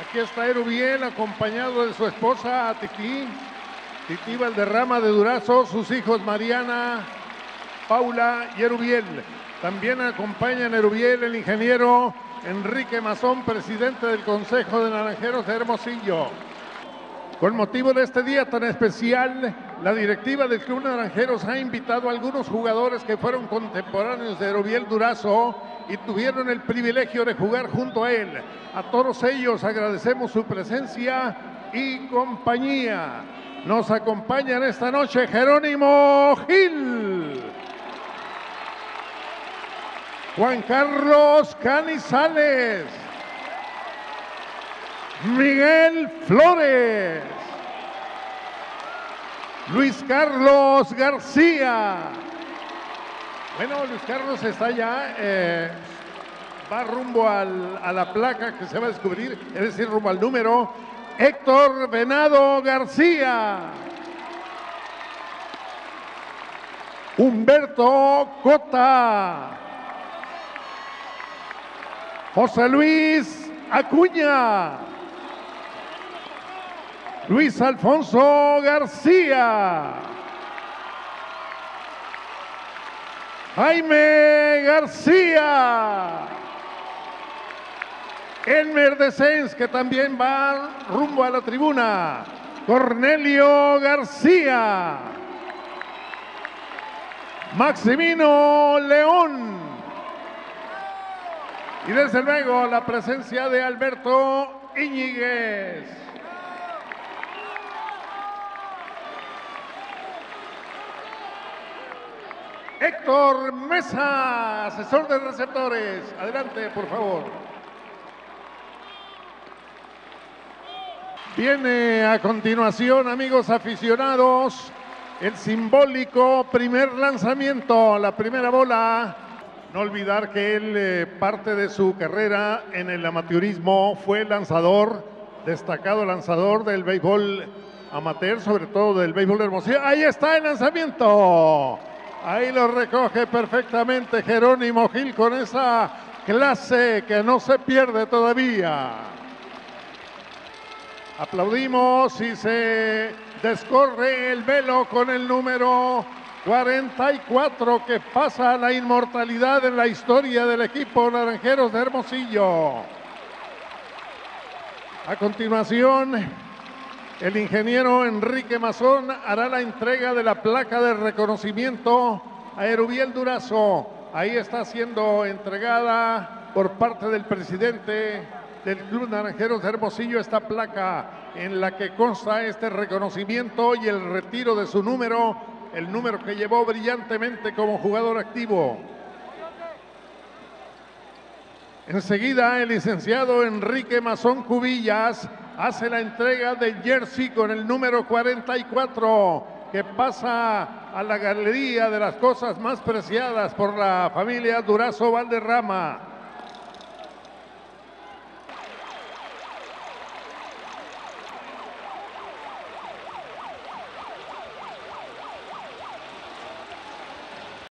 Aquí está Erubiel acompañado de su esposa Titi. Titi Valderrama de Durazo, sus hijos Mariana, Paula y Erubiel. También acompañan Erubiel el ingeniero Enrique Mazón, presidente del Consejo de Naranjeros de Hermosillo. Con motivo de este día tan especial, la directiva del Club Naranjeros ha invitado a algunos jugadores que fueron contemporáneos de Erubiel Durazo y tuvieron el privilegio de jugar junto a él. A todos ellos agradecemos su presencia y compañía. Nos acompañan esta noche Jerónimo Gil. Juan Carlos Canizales. Miguel Flores. Luis Carlos García. Bueno, Luis Carlos está ya, eh, va rumbo a la placa que se va a descubrir, es decir, rumbo al número. Héctor Venado García. Humberto Cota. José Luis Acuña. Luis Alfonso García. Jaime García. Elmer Descens, que también va rumbo a la tribuna. Cornelio García. Maximino León. Y desde luego la presencia de Alberto Iñiguez. Héctor Mesa, asesor de receptores. Adelante, por favor. Viene a continuación, amigos aficionados, el simbólico primer lanzamiento, la primera bola. No olvidar que él, eh, parte de su carrera en el amateurismo, fue lanzador, destacado lanzador del béisbol amateur, sobre todo del béisbol de Hermosillo. Ahí está el lanzamiento. Ahí lo recoge perfectamente Jerónimo Gil con esa clase que no se pierde todavía. Aplaudimos y se descorre el velo con el número 44 que pasa a la inmortalidad en la historia del equipo Naranjeros de Hermosillo. A continuación, el ingeniero Enrique Mazón hará la entrega de la placa de reconocimiento a Erubiel Durazo. Ahí está siendo entregada por parte del presidente del Club Naranjeros de Hermosillo esta placa en la que consta este reconocimiento y el retiro de su número, el número que llevó brillantemente como jugador activo. Enseguida el licenciado Enrique Mazón Cubillas hace la entrega del jersey con el número 44 que pasa a la galería de las cosas más preciadas por la familia Durazo Valderrama.